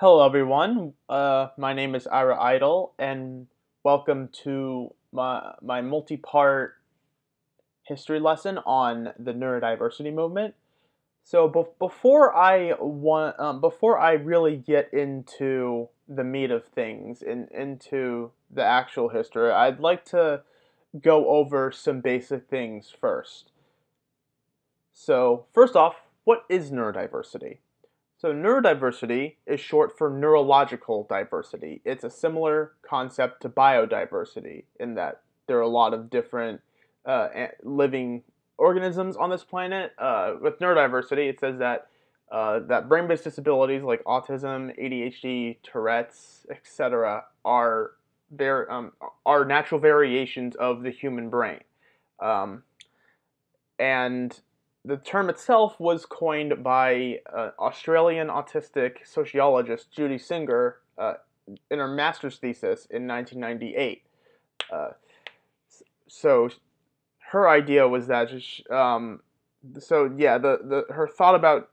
Hello, everyone. Uh, my name is Ira Eidle, and welcome to my, my multi part history lesson on the neurodiversity movement. So, be- before I want, um, before I really get into the meat of things and in, into the actual history, I'd like to go over some basic things first. So, first off, what is neurodiversity? So, neurodiversity is short for neurological diversity. It's a similar concept to biodiversity in that there are a lot of different uh, living organisms on this planet. Uh, with neurodiversity, it says that uh, that brain-based disabilities like autism, ADHD, Tourette's, etc., are var- um, are natural variations of the human brain, um, and the term itself was coined by uh, Australian autistic sociologist Judy Singer uh, in her master's thesis in 1998. Uh, so her idea was that, um, so yeah, the, the her thought about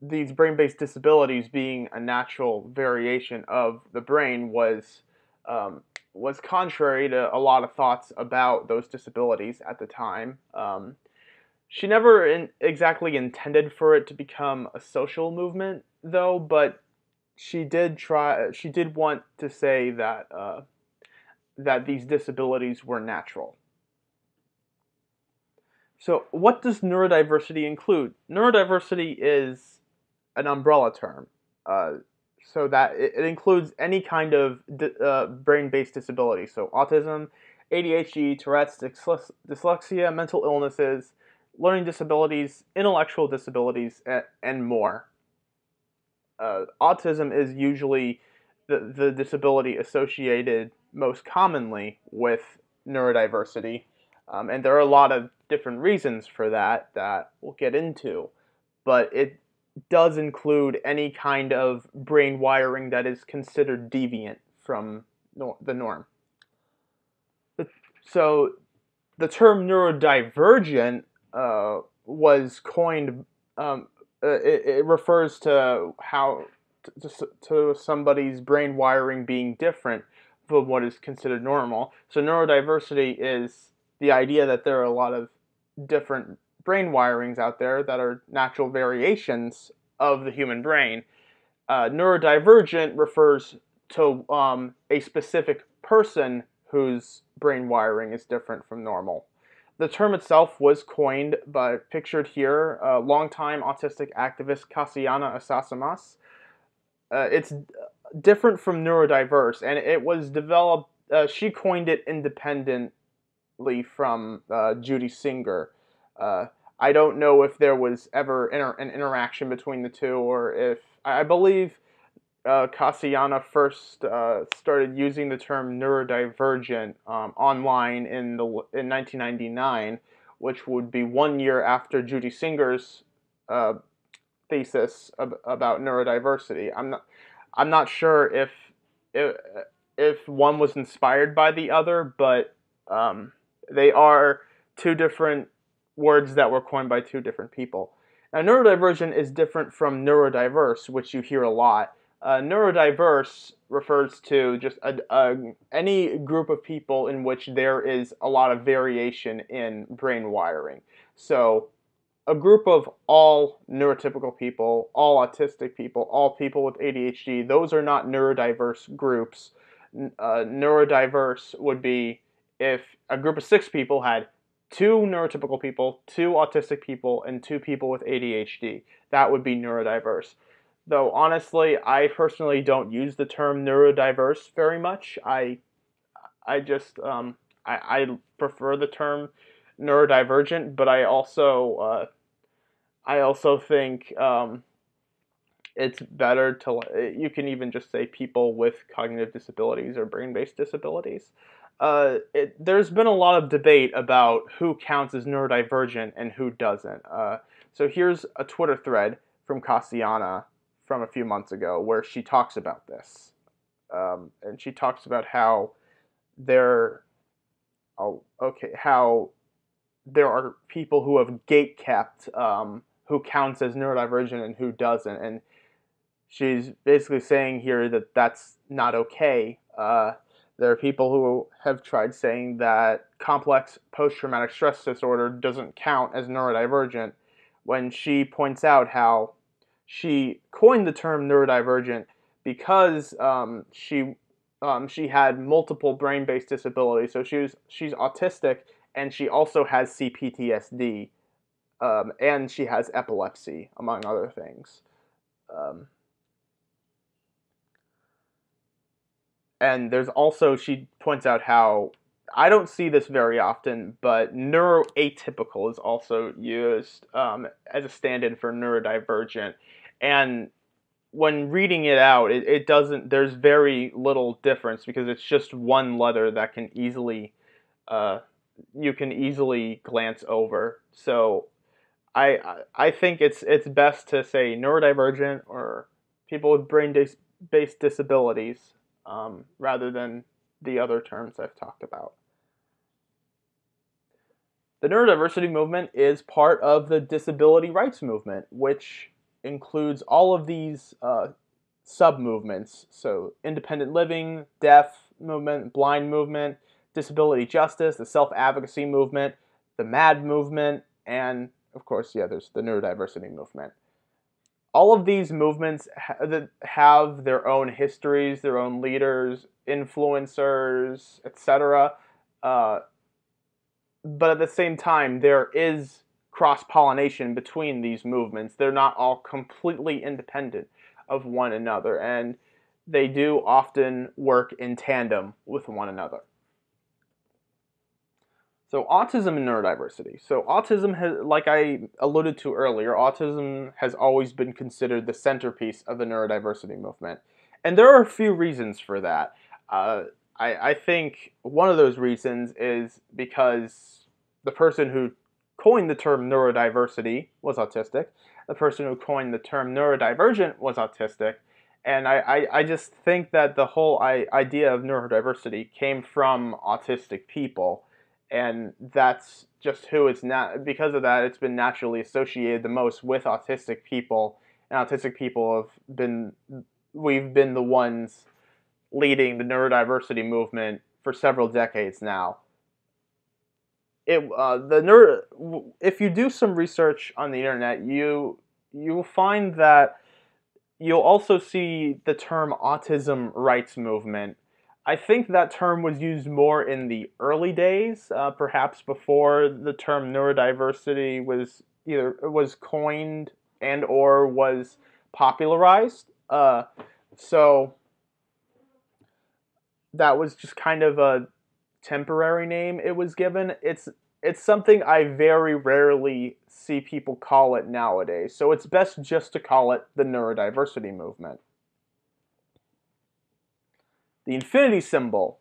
these brain-based disabilities being a natural variation of the brain was um, was contrary to a lot of thoughts about those disabilities at the time. Um, she never in, exactly intended for it to become a social movement, though, but she did try. She did want to say that uh, that these disabilities were natural. So, what does neurodiversity include? Neurodiversity is an umbrella term, uh, so that it, it, includes any kind of di- uh, brain-based disability. So, autism, ADHD, Tourette's, dyslexia, mental illnesses, learning disabilities, intellectual disabilities, and, more. Uh, autism is usually the, the disability associated most commonly with neurodiversity. Um, and there are a lot of different reasons for that that we'll get into. But it does include any kind of brain wiring that is considered deviant from nor- the norm. So the term neurodivergent uh, was coined. Um, uh, it, it, refers to how to, to somebody's brain wiring being different from what is considered normal. So neurodiversity is the idea that there are a lot of different brain wirings out there that are natural variations of the human brain. Uh, neurodivergent refers to um, a specific person whose brain wiring is different from normal. The term itself was coined by, pictured here, uh, longtime autistic activist Kassiane Asasumasu. Uh, it's different from neurodiverse, and it was developed, uh, she coined it independently from uh, Judy Singer. Uh, I don't know if there was ever inter- an interaction between the two, or if, I believe uh, Kassiane first uh, started using the term neurodivergent um, online in the in 1999, which would be one year after Judy Singer's uh, thesis ab- about neurodiversity. I'm not I'm not sure if if if one was inspired by the other, but um, they are two different words that were coined by two different people. Now, neurodivergent is different from neurodiverse, which you hear a lot. Uh, neurodiverse refers to just a, a, any group of people in which there is a lot of variation in brain wiring. So, a group of all neurotypical people, all autistic people, all people with ADHD, those are not neurodiverse groups. Uh, neurodiverse would be if a group of six people had two neurotypical people, two autistic people, and two people with ADHD. That would be neurodiverse though honestly, I personally don't use the term neurodiverse very much. I I just um, I, I prefer the term neurodivergent, but I also uh, I also think um, it's better to you can even just say people with cognitive disabilities or brain-based disabilities. Uh, it, there's been a lot of debate about who counts as neurodivergent and who doesn't. Uh, so here's a Twitter thread from Kassiane from a few months ago where she talks about this. Um, and she talks about how there, oh, okay, how there are people who have gate kept um, who counts as neurodivergent and who doesn't. And she's basically saying here that that's not okay. Uh, there are people who have tried saying that complex post traumatic stress disorder doesn't count as neurodivergent when she points out how she coined the term neurodivergent because um, she um, she had multiple brain based disabilities. So she was, she's autistic and she also has CPTSD um, and she has epilepsy, among other things. Um, and there's also she points out how I don't see this very often, but neuroatypical is also used um, as a stand-in for neurodivergent, and when reading it out, it, it doesn't. There's very little difference because it's just one letter that can easily, uh, you can easily glance over. So, I I think it's it's best to say neurodivergent or people with brain-based disabilities um, rather than the other terms I've talked about. The neurodiversity movement is part of the disability rights movement, which includes all of these uh, sub movements. So, independent living, deaf movement, blind movement, disability justice, the self advocacy movement, the MAD movement, and of course, yeah, there's the neurodiversity movement all of these movements ha- have their own histories, their own leaders, influencers, etc. Uh, but at the same time, there is cross pollination between these movements. They're not all completely independent of one another, and they do often work in tandem with one another. So autism and neurodiversity. So autism has, like I alluded to earlier, autism has always been considered the centerpiece of the neurodiversity movement, and there are a few reasons for that. Uh, I, I think one of those reasons is because the person who coined the term neurodiversity was autistic. The person who coined the term neurodivergent was autistic. And I, I, I just think that the whole I, idea of neurodiversity came from autistic people and that's just who it's not because of that it's been naturally associated the most with autistic people and autistic people have been we've been the ones leading the neurodiversity movement for several decades now it uh, the neuro, if you do some research on the internet you you will find that you'll also see the term autism rights movement I think that term was used more in the early days, uh, perhaps before the term neurodiversity was either was coined and or was popularized. Uh, so that was just kind of a temporary name it was given. It's it's something I very rarely see people call it nowadays. So it's best just to call it the neurodiversity movement. The infinity symbol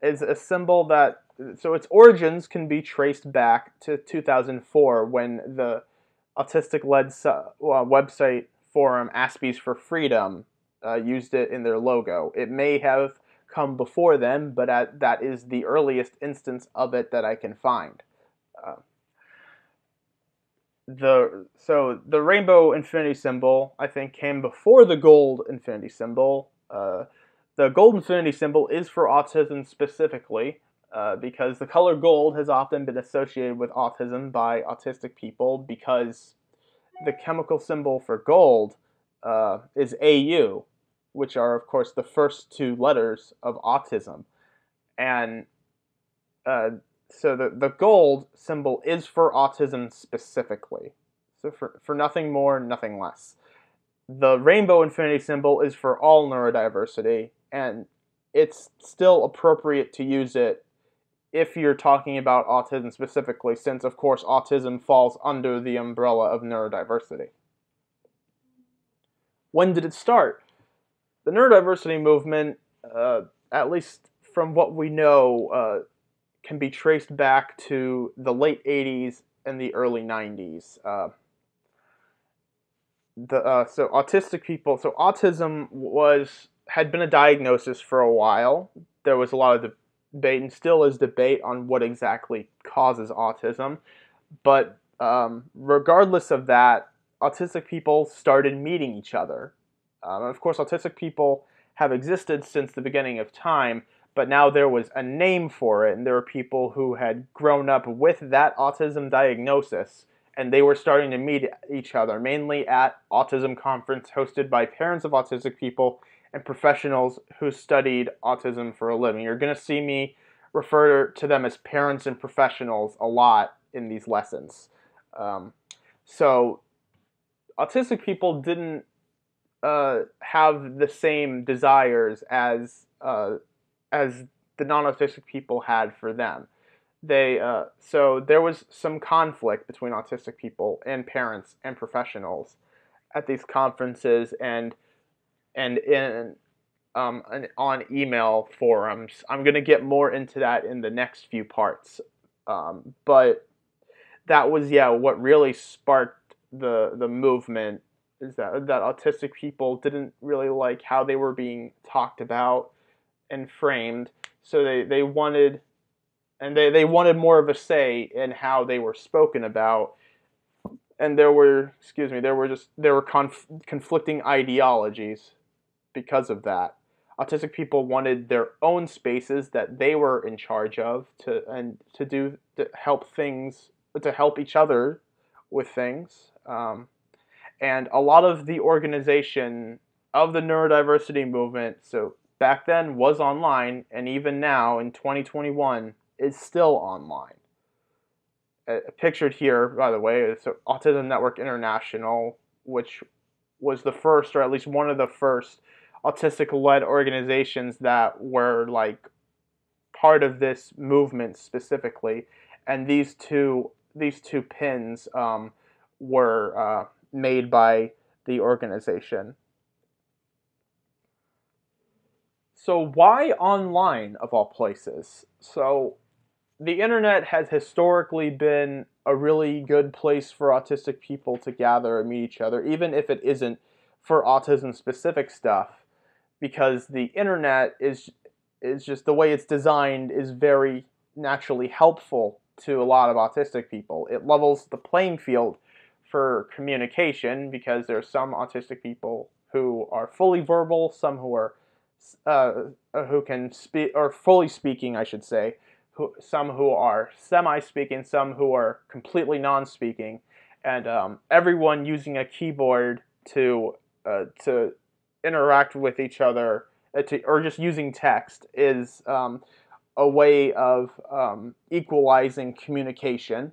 is a symbol that, so its origins can be traced back to 2004 when the autistic led uh, website forum Aspies for Freedom uh, used it in their logo. It may have come before then, but at, that is the earliest instance of it that I can find. Uh, the so the rainbow infinity symbol I think came before the gold infinity symbol. Uh, the gold infinity symbol is for autism specifically, uh, because the color gold has often been associated with autism by autistic people because the chemical symbol for gold uh, is AU, which are, of course, the first two letters of autism. And uh, so the, the gold symbol is for autism specifically. So for, for nothing more, nothing less. The rainbow infinity symbol is for all neurodiversity, and it's still appropriate to use it if you're talking about autism specifically, since, of course, autism falls under the umbrella of neurodiversity. When did it start? The neurodiversity movement, uh, at least from what we know, uh, can be traced back to the late 80s and the early 90s. Uh, the, uh, so autistic people, so autism was had been a diagnosis for a while. There was a lot of debate and still is debate on what exactly causes autism. But um, regardless of that, autistic people started meeting each other. Um, of course, autistic people have existed since the beginning of time, but now there was a name for it, and there were people who had grown up with that autism diagnosis, and they were starting to meet each other, mainly at autism conference hosted by parents of autistic people and professionals who studied autism for a living. You're going to see me refer to them as parents and professionals a lot in these lessons. Um, so, autistic people didn't uh, have the same desires as uh, as the non-autistic people had for them. They uh, so there was some conflict between autistic people and parents and professionals at these conferences and and in um, on email forums. I'm gonna get more into that in the next few parts, um, but that was yeah what really sparked the the movement is that that autistic people didn't really like how they were being talked about and framed. So they, they wanted and they, they wanted more of a say in how they were spoken about. And there were excuse me there were just there were conf- conflicting ideologies because of that. Autistic people wanted their own spaces that they were in charge of to and to do to help things to help each other with things. Um, and a lot of the organization of the neurodiversity movement so back then was online and even now in 2021 is still online. Uh, pictured here by the way is autism network international which was the first or at least one of the first autistic led organizations that were like part of this movement specifically. And these two these two pins um, were uh, made by the organization. So, why online of all places? So, the internet has historically been a really good place for autistic people to gather and meet each other, even if it isn't for autism specific stuff, because the internet is is just the way it's designed is very naturally helpful to a lot of autistic people. It levels the playing field for communication because there are some autistic people who are fully verbal, some who are uh, who can speak or fully speaking, I should say, who, some who are semi-speaking, some who are completely non-speaking, and um, everyone using a keyboard to uh, to interact with each other, uh, to, or just using text is um, a way of um, equalizing communication.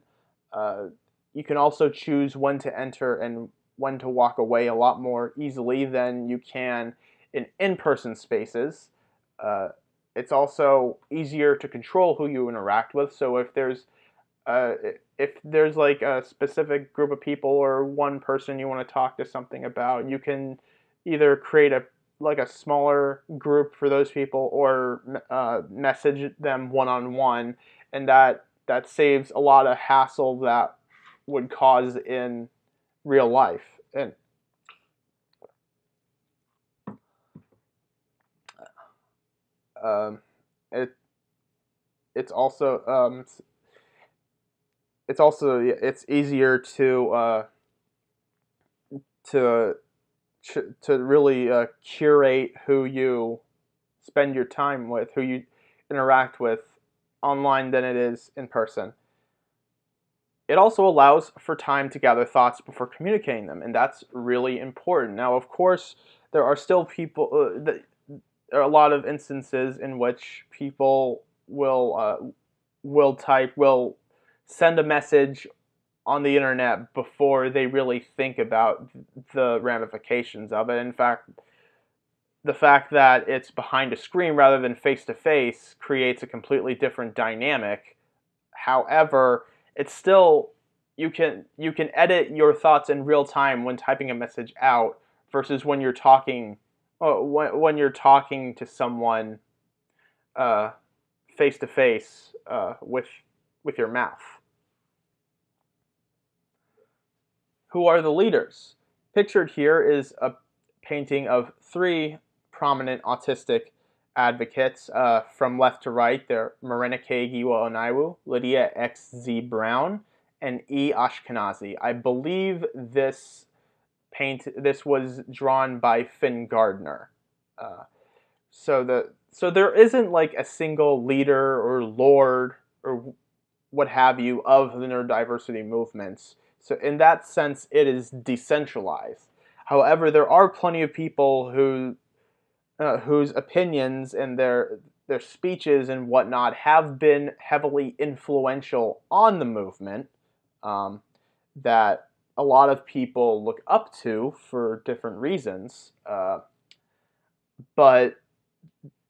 You can also choose when to enter and when to walk away a lot more easily than you can in in-person spaces. Uh, it's also easier to control who you interact with. So if there's uh, if there's like a specific group of people or one person you want to talk to something about, you can either create a like a smaller group for those people or uh, message them one on one, and that that saves a lot of hassle that would cause in real life. And um, it it's also um, it's also it's easier to uh, to to really uh, curate who you spend your time with, who you interact with online than it is in person. It also allows for time to gather thoughts before communicating them, and that's really important. Now, of course, there are still people, uh, there are a lot of instances in which people will uh, will type, will send a message on the internet before they really think about the ramifications of it. In fact, the fact that it's behind a screen rather than face to face creates a completely different dynamic. However, it's still you can you can edit your thoughts in real time when typing a message out versus when you're talking uh, when, when you're talking to someone face to face with with your mouth. Who are the leaders? Pictured here is a painting of three prominent autistic advocates uh, from left to right. They're Morenike Giwa Onaiwu, Lydia X. Z. Brown, and E. Ashkenazy. I believe this paint. This was drawn by Finn Gardner. Uh, so the so there isn't like a single leader or lord or what have you of the neurodiversity movements. So in that sense, it is decentralized. However, there are plenty of people who uh, whose opinions and their their speeches and whatnot have been heavily influential on the movement um, that a lot of people look up to for different reasons. Uh, but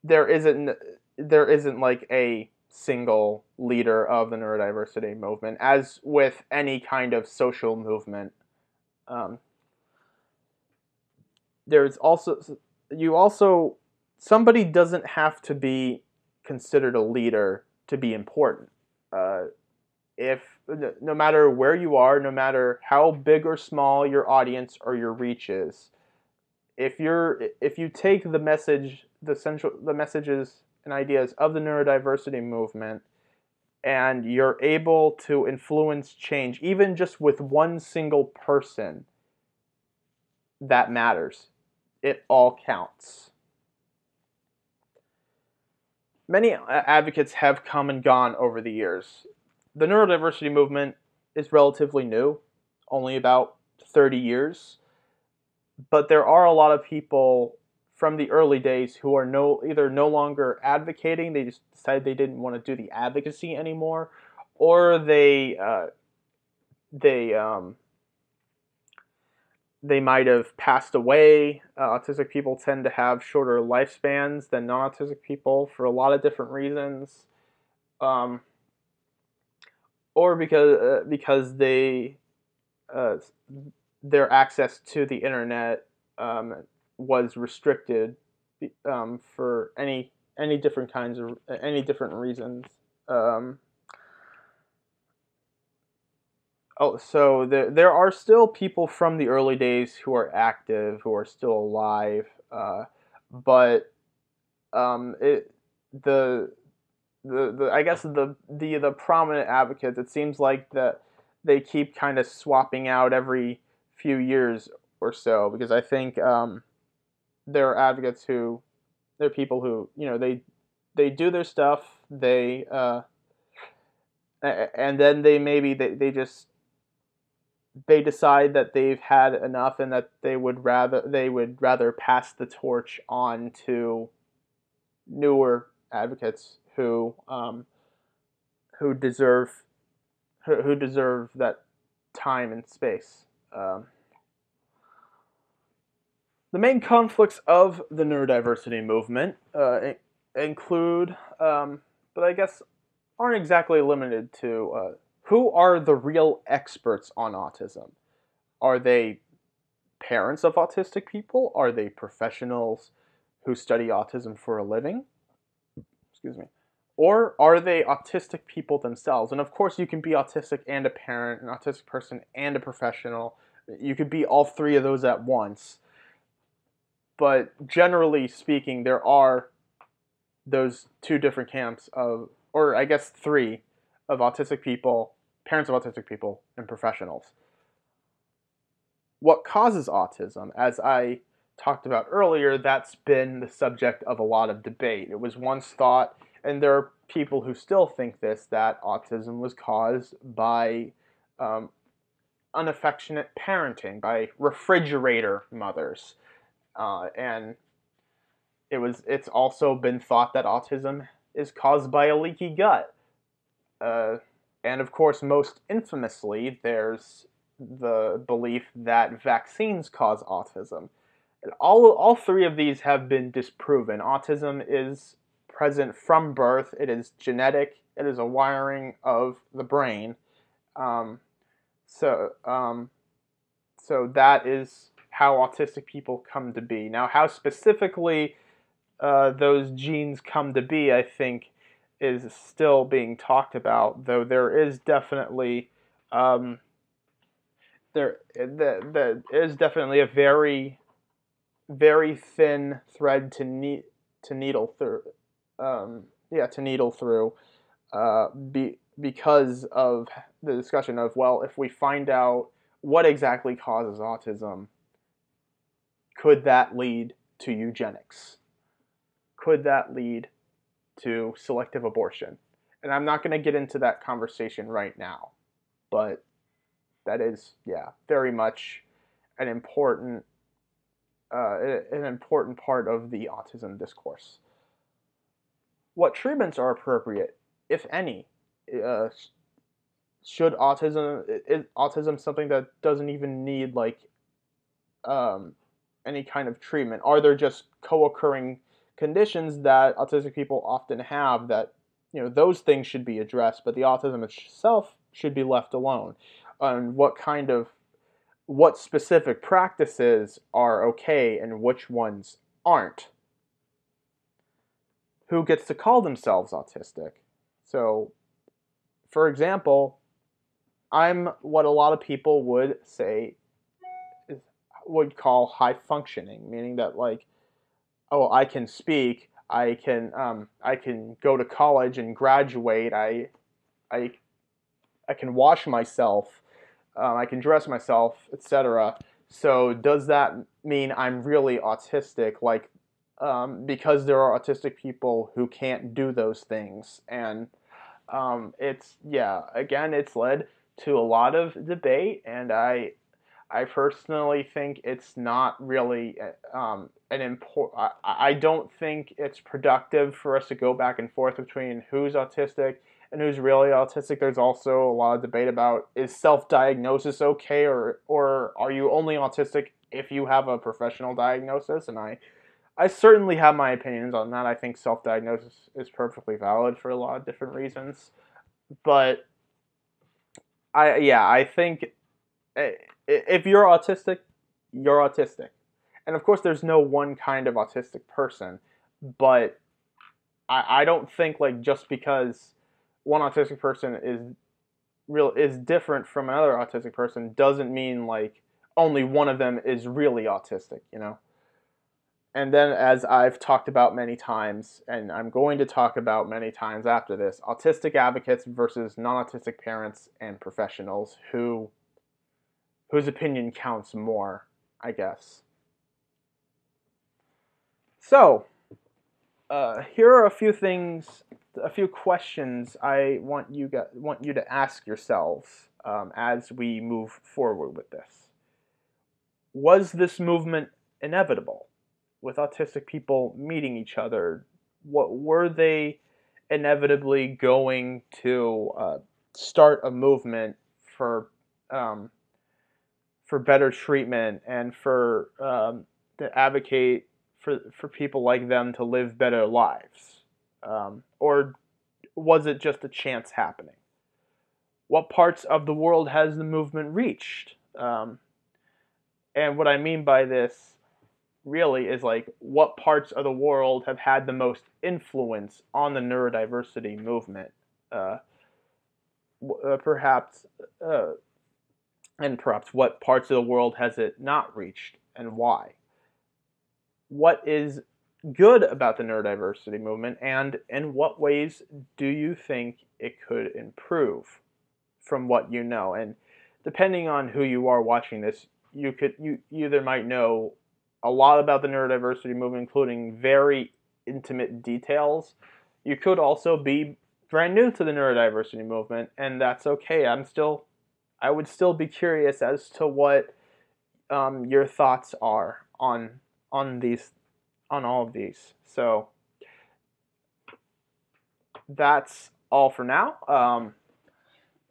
there isn't there isn't like a single leader of the neurodiversity movement, as with any kind of social movement. Um, there's also you also somebody doesn't have to be considered a leader to be important. Uh, if no matter where you are, no matter how big or small your audience or your reach is, if you're if you take the message, the central the messages and ideas of the neurodiversity movement, and you're able to influence change, even just with one single person, that matters. It all counts. Many advocates have come and gone over the years. The neurodiversity movement is relatively new, only about 30 years, but there are a lot of people from the early days who are no either no longer advocating, they just decided they didn't want to do the advocacy anymore, or they uh, they um, they might have passed away. Uh, autistic people tend to have shorter lifespans than non-autistic people for a lot of different reasons, um, or because uh, because they uh, their access to the internet um, was restricted um, for any any different kinds of any different reasons. Um, oh, so there there are still people from the early days who are active, who are still alive, uh, but um, it the the, the I guess the the the prominent advocates. It seems like that they keep kind of swapping out every few years or so because I think um, there are advocates who there are people who you know they they do their stuff they uh, and then they maybe they, they just they decide that they've had enough and that they would rather they would rather pass the torch on to newer advocates who um, who deserve who, deserve that time and space. Um, the main conflicts of the neurodiversity movement uh, include, um, but I guess aren't exactly limited to uh, who are the real experts on autism? Are they parents of autistic people? Are they professionals who study autism for a living? Excuse me. Or are they autistic people themselves? And of course, you can be autistic and a parent, an autistic person and a professional. You could be all three of those at once but generally speaking, there are those two different camps of, or I guess three, of autistic people, parents of autistic people, and professionals. What causes autism? As I talked about earlier, that's been the subject of a lot of debate. It was once thought, and there are people who still think this, that autism was caused by um, unaffectionate parenting, by refrigerator mothers uh, and it was it's also been thought that autism is caused by a leaky gut. Uh, and of course, most infamously, there's the belief that vaccines cause autism. All, all three of these have been disproven. Autism is present from birth, it is genetic, it is a wiring of the brain. Um, so, um, so that is how autistic people come to be. Now, how specifically uh, those genes come to be, I think, is still being talked about. Though there is definitely um, there the, the is definitely a very very thin thread to ne- to needle through. Um, yeah, to needle through. Uh, be, because of the discussion of well, if we find out what exactly causes autism, could that lead to eugenics? Could that lead to selective abortion? And I'm not going to get into that conversation right now, but that is, yeah, very much an important, uh, an important part of the autism discourse. What treatments are appropriate, if any? Uh, should autism is autism something that doesn't even need like um, any kind of treatment? Are there just co-occurring conditions that autistic people often have that you know those things should be addressed, but the autism itself should be left alone? And what kind of what specific practices are okay and which ones aren't? Who gets to call themselves autistic? So, for example, I'm what a lot of people would say would call high functioning, meaning that like, oh, I can speak, I can um, I can go to college and graduate, I I I can wash myself, um, I can dress myself, etc. So does that mean I'm really autistic? Like, um, because there are autistic people who can't do those things, and um, it's yeah, again, it's led to a lot of debate, and I I personally think it's not really uh, um, an important. I, I don't think it's productive for us to go back and forth between who's autistic and who's really autistic. There's also a lot of debate about is self-diagnosis okay, or or are you only autistic if you have a professional diagnosis? And I, I certainly have my opinions on that. I think self-diagnosis is perfectly valid for a lot of different reasons, but I yeah I think eh, if you're autistic, you're autistic. And of course, there's no one kind of autistic person, but I, I don't think like just because one autistic person is real is different from another autistic person doesn't mean like only one of them is really autistic, you know. And then, as I've talked about many times, and I'm going to talk about many times after this, autistic advocates versus non autistic parents and professionals who whose opinion counts more, I guess. So, uh, here are a few things, a few questions I want you got, want you to ask yourselves um, as we move forward with this. Was this movement inevitable? With autistic people meeting each other, what were they inevitably going to uh, start a movement for um, for better treatment and for um, to advocate for for people like them to live better lives, um, or was it just a chance happening? What parts of the world has the movement reached? Um, and what I mean by this really is like what parts of the world have had the most influence on the neurodiversity movement? Uh, uh, perhaps uh, and perhaps what parts of the world has it not reached and why? What is good about the neurodiversity movement and in what ways do you think it could improve from what you know? And depending on who you are watching this, you could you either might know a lot about the neurodiversity movement, including very intimate details. You could also be brand new to the neurodiversity movement, and that's okay. I'm still I would still be curious as to what um, your thoughts are on on these on all of these. So that's all for now. Um,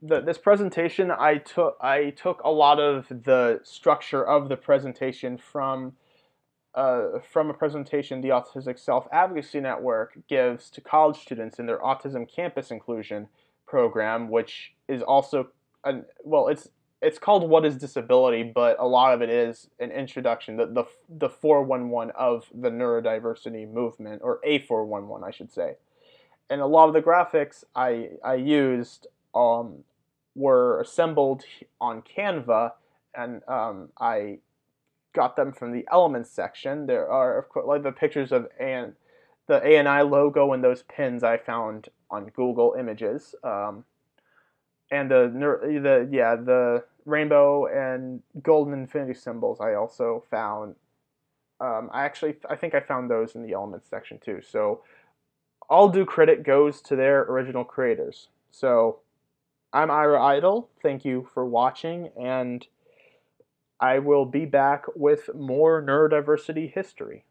the, this presentation, I took I took a lot of the structure of the presentation from uh, from a presentation the Autistic Self Advocacy Network gives to college students in their Autism Campus Inclusion program, which is also an well, it's it's called What is Disability, but a lot of it is an introduction, the the the 411 of the neurodiversity movement, or A411, I should say. And a lot of the graphics I I used um, were assembled on Canva, and um, I got them from the Elements section. There are of course like the pictures of and the ANI logo and those pins I found on Google Images. Um, and the the yeah the rainbow and golden infinity symbols I also found Um, I actually I think I found those in the elements section too. So all due credit goes to their original creators. So I'm Ira Eidle. Thank you for watching, and I will be back with more neurodiversity history.